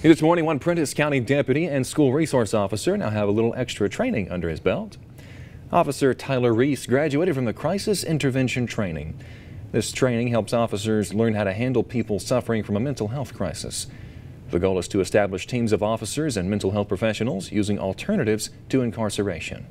This morning, one Prentiss County deputy and school resource officer now have a little extra training under his belt. Officer Tyler Reese graduated from the Crisis Intervention Training. This training helps officers learn how to handle people suffering from a mental health crisis. The goal is to establish teams of officers and mental health professionals using alternatives to incarceration.